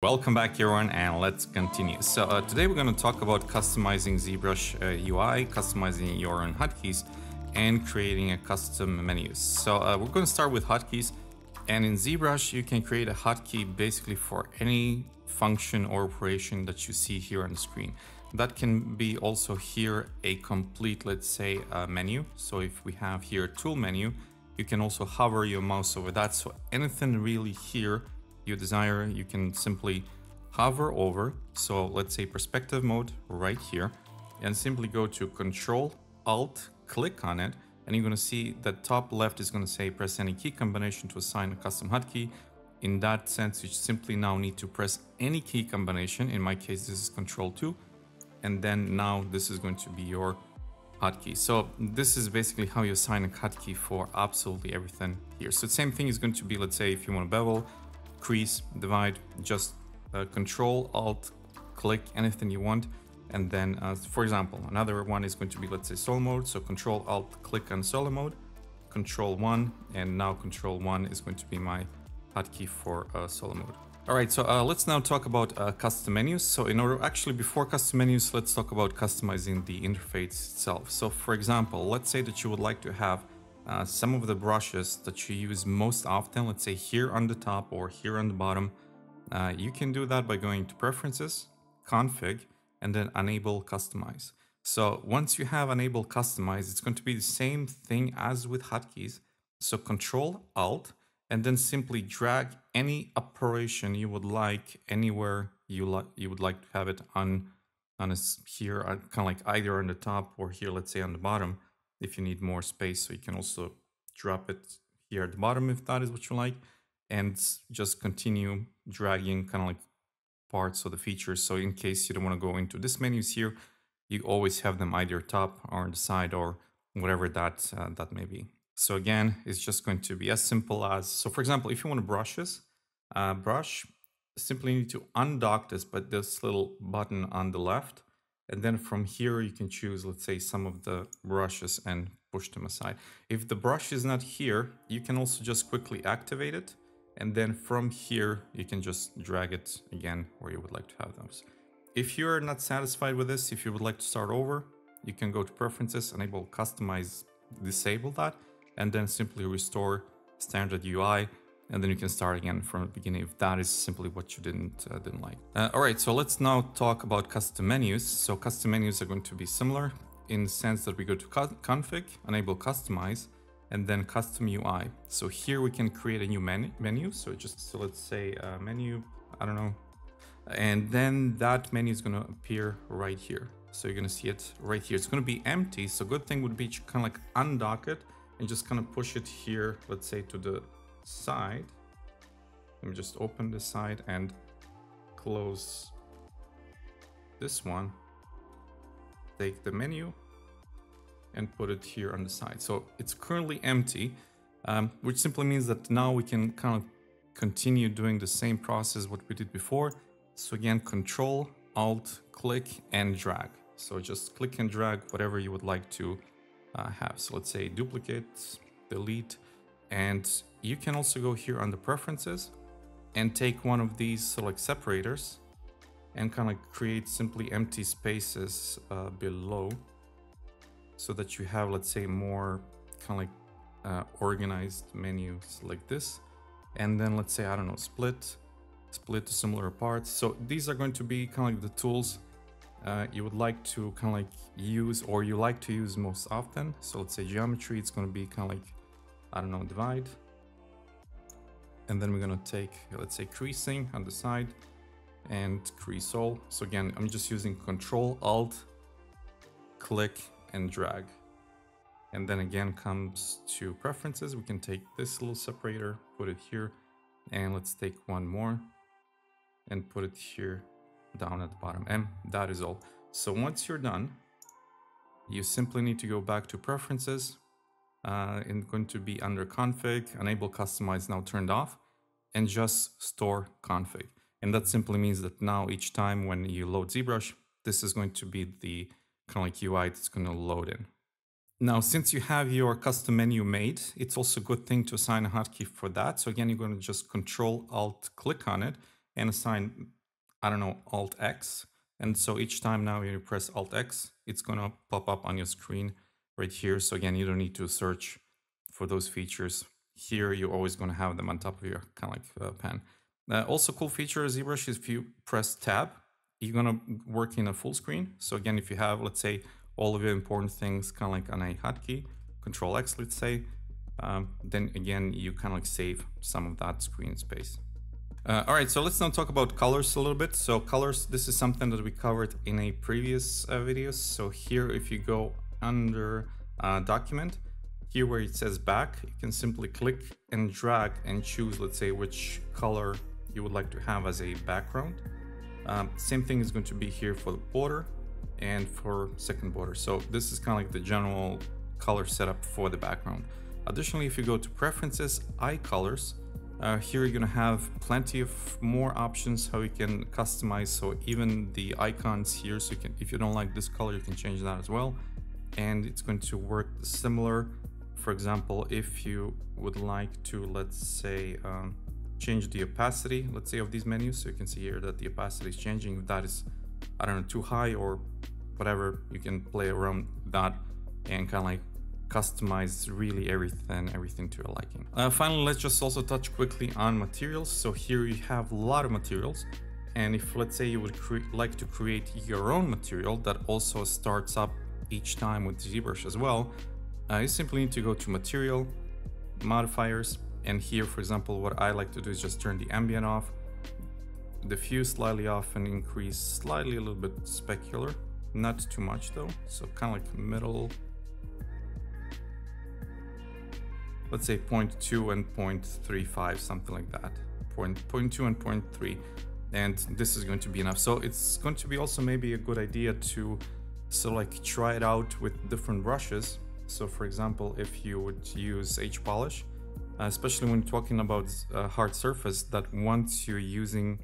Welcome back everyone and let's continue. So uh, today we're going to talk about customizing ZBrush uh, UI, customizing your own hotkeys and creating a custom menu. So uh, we're going to start with hotkeys and in ZBrush you can create a hotkey basically for any function or operation that you see here on the screen. That can be also here a complete, let's say, uh, menu. So if we have here a tool menu, you can also hover your mouse over that. So anything really here you desire, you can simply hover over. So let's say perspective mode right here and simply go to control alt click on it and you're going to see that top left is going to say press any key combination to assign a custom hotkey. In that sense, you simply now need to press any key combination. In my case, this is control 2. And then now this is going to be your hotkey. So this is basically how you assign a hotkey for absolutely everything here. So the same thing is going to be, let's say, if you want to bevel, crease, divide, just uh, control, alt, click anything you want. And then, uh, for example, another one is going to be, let's say, solo mode. So control, alt, click on solo mode, control one, and now control one is going to be my hotkey for uh, solo mode. All right, so uh, let's now talk about uh, custom menus. So in order, actually before custom menus, let's talk about customizing the interface itself. So for example, let's say that you would like to have uh, some of the brushes that you use most often, let's say here on the top or here on the bottom, uh, you can do that by going to preferences, config, and then enable customize. So once you have enable customize, it's going to be the same thing as with hotkeys. So control alt, and then simply drag any operation you would like anywhere you like you would like to have it on on a, here uh, kind of like either on the top or here let's say on the bottom if you need more space. So you can also drop it here at the bottom if that is what you like and just continue dragging kind of like parts of the features. So in case you don't want to go into this menus here, you always have them either top or on the side or whatever that uh, that may be. So again, it's just going to be as simple as, so for example, if you want to brush this, uh, brush, simply need to undock this, but this little button on the left, and then from here, you can choose, let's say, some of the brushes and push them aside. If the brush is not here, you can also just quickly activate it. And then from here, you can just drag it again where you would like to have those. If you're not satisfied with this, if you would like to start over, you can go to preferences, enable customize, disable that, and then simply restore standard UI and then you can start again from the beginning if that is simply what you didn't uh, didn't like. Uh, all right, so let's now talk about custom menus. So custom menus are going to be similar in the sense that we go to config, enable customize, and then custom UI. So here we can create a new menu. menu. So just so let's say uh, menu, I don't know, and then that menu is going to appear right here. So you're going to see it right here. It's going to be empty. So good thing would be to kind of like undock it and just kind of push it here, let's say to the side. Let me just open this side and close this one. Take the menu and put it here on the side. So it's currently empty, um, which simply means that now we can kind of continue doing the same process what we did before. So again, control, alt, click and drag. So just click and drag whatever you would like to uh, have. So let's say duplicate, delete, and you can also go here on the preferences and take one of these select separators and kind of create simply empty spaces uh, below so that you have, let's say, more kind of like uh, organized menus like this. And then let's say, I don't know, split, split to similar parts. So these are going to be kind of like the tools uh, you would like to kind of like use or you like to use most often. So let's say geometry, it's going to be kind of like I don't know, divide. And then we're gonna take, let's say creasing on the side and crease all. So again, I'm just using control, alt, click and drag. And then again comes to preferences. We can take this little separator, put it here, and let's take one more and put it here down at the bottom. And that is all. So once you're done, you simply need to go back to preferences, uh, and going to be under config, enable customize now turned off, and just store config. And that simply means that now each time when you load ZBrush, this is going to be the kind of like UI that's going to load in. Now, since you have your custom menu made, it's also a good thing to assign a hotkey for that. So again, you're going to just control alt click on it and assign, I don't know, Alt X. And so each time now you press Alt X, it's going to pop up on your screen right here. So again, you don't need to search for those features. Here, you're always going to have them on top of your kind of like uh, pen. Uh, also cool feature of ZBrush is if you press tab, you're going to work in a full screen. So again, if you have, let's say, all of your important things kind of like on a hotkey, Control X, let's say, um, then again, you kind of like save some of that screen space. Uh, all right, so let's now talk about colors a little bit. So colors, this is something that we covered in a previous uh, video. So here, if you go under uh, document, here where it says back, you can simply click and drag and choose, let's say, which color you would like to have as a background. Um, same thing is going to be here for the border and for second border. So this is kind of like the general color setup for the background. Additionally, if you go to preferences, Icolors, uh, here you're gonna have plenty of more options how you can customize. So even the icons here, so you can, if you don't like this color, you can change that as well. And it's going to work similar. For example, if you would like to, let's say, um, change the opacity, let's say of these menus. So you can see here that the opacity is changing. If that is, I don't know, too high or whatever, you can play around that and kind of like customize really everything, everything to your liking. Uh, finally, let's just also touch quickly on materials. So here you have a lot of materials. And if let's say you would like to create your own material that also starts up each time with ZBrush as well, you simply need to go to material, modifiers, and here, for example, what I like to do is just turn the ambient off, diffuse slightly off and increase slightly a little bit specular, not too much though. So kind of like middle let's say 0.2 and 0.35, something like that. Point, 0.2 and 0.3. And this is going to be enough. So it's going to be also maybe a good idea to so like try it out with different brushes. So for example, if you would use H-Polish, uh, especially when talking about a hard surface that once you're using,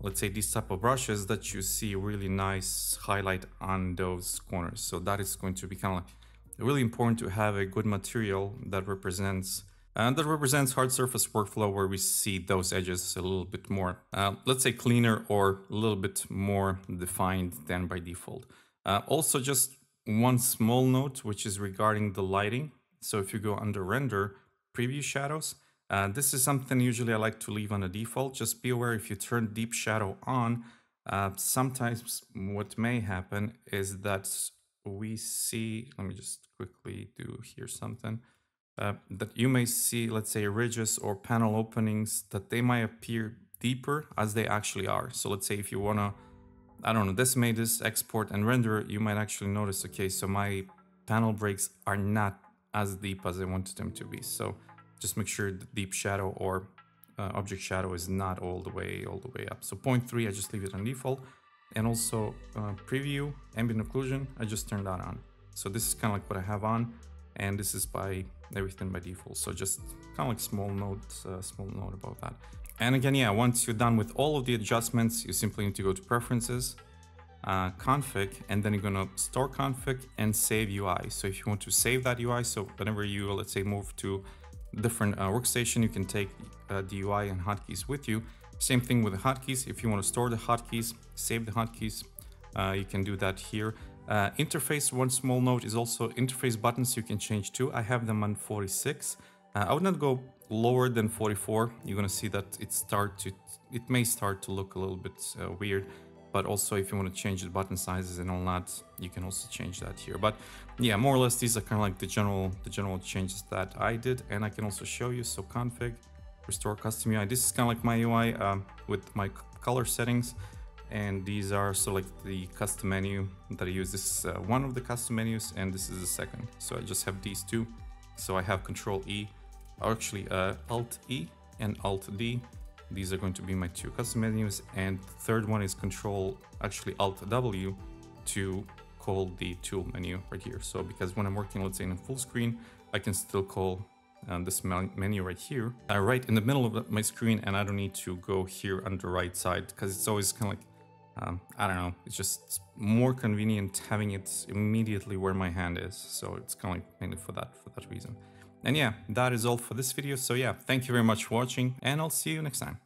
let's say these type of brushes that you see really nice highlight on those corners. So that is going to be kind of like really important to have a good material that represents and uh, that represents hard surface workflow where we see those edges a little bit more, uh, let's say cleaner or a little bit more defined than by default. Uh, also just one small note, which is regarding the lighting. So if you go under render, preview shadows, uh, this is something usually I like to leave on a default. Just be aware if you turn deep shadow on, uh, sometimes what may happen is that we see, let me just quickly do here something, uh, that you may see, let's say ridges or panel openings that they might appear deeper as they actually are. So let's say if you wanna, I don't know, decimate this, export and render, you might actually notice, okay, so my panel breaks are not as deep as I wanted them to be. So just make sure the deep shadow or uh, object shadow is not all the way, all the way up. So 0.3, I just leave it on default. And also uh, preview ambient occlusion I just turned that on. So this is kind of like what I have on and this is by everything by default. So just kind of like small note uh, small note about that and again yeah once you're done with all of the adjustments you simply need to go to preferences uh, config and then you're gonna store config and save UI so if you want to save that UI so whenever you let's say move to different uh, workstation you can take uh, the UI and hotkeys with you same thing with the hotkeys. If you want to store the hotkeys, save the hotkeys, uh, you can do that here. Uh, interface, one small note is also interface buttons you can change too. I have them on 46. Uh, I would not go lower than 44. You're gonna see that it start to, it may start to look a little bit uh, weird. But also if you want to change the button sizes and all that, you can also change that here. But yeah, more or less these are kind of like the general, the general changes that I did. And I can also show you, so config, restore custom UI. This is kind of like my UI um, with my color settings. And these are so like the custom menu that I use. This is uh, one of the custom menus and this is the second. So I just have these two. So I have control E, actually uh, alt E and alt D. These are going to be my two custom menus. And third one is control, actually alt W to call the tool menu right here. So because when I'm working, let's say in a full screen, I can still call uh, this menu right here, uh, right in the middle of my screen, and I don't need to go here on the right side because it's always kind of like, um, I don't know, it's just more convenient having it immediately where my hand is. So it's kind of like mainly for that, for that reason. And yeah, that is all for this video. So yeah, thank you very much for watching and I'll see you next time.